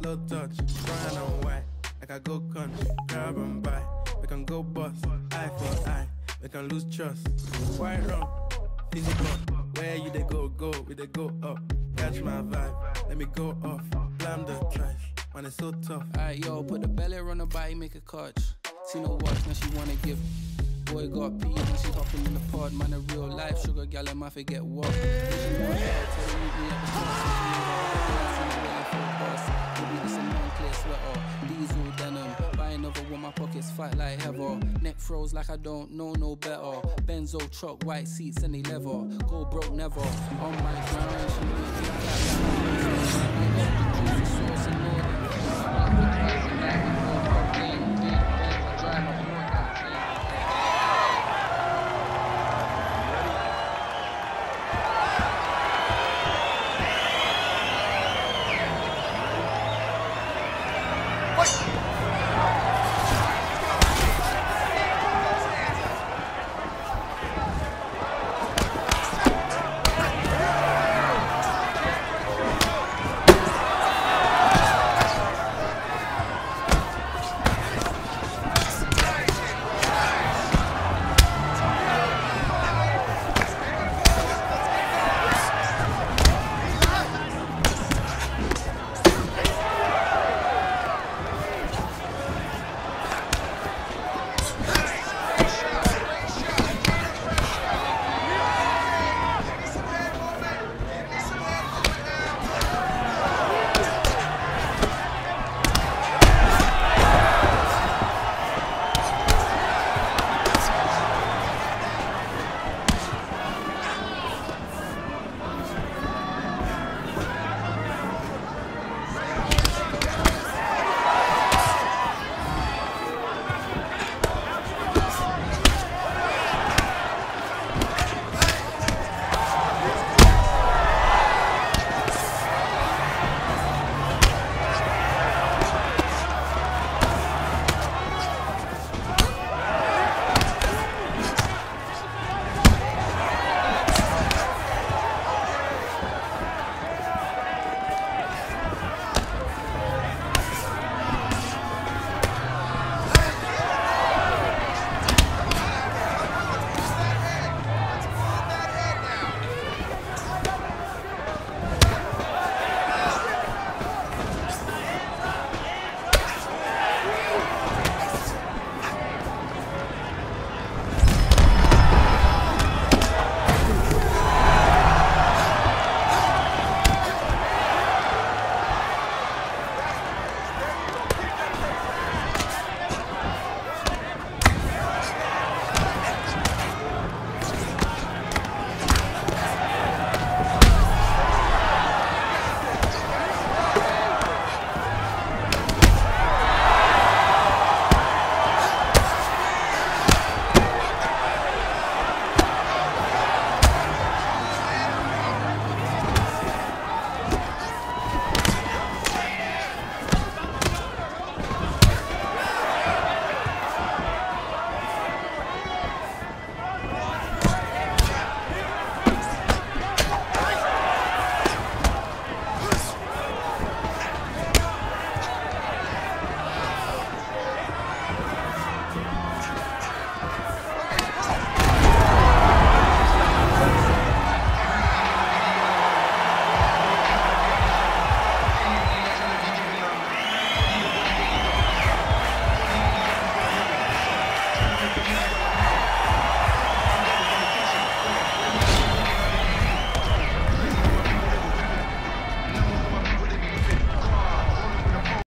slow touch, brown and white. Like I go country, grab and buy. We can go bust, eye for eye. We can lose trust. White rum, physical. Where you they go, go, we they go up. Catch my vibe, let me go off. Blam the trash, man, it's so tough. Alright, yo, put the belly on the body, make a catch. See no watch, now she wanna give. Boy got peas and she hopping in the pod. Man, a real life sugar gal, I might forget what. She fat like heather. Neck froze like I don't know no better. Benzo truck, white seats, any leather. Go broke never. On my grind, she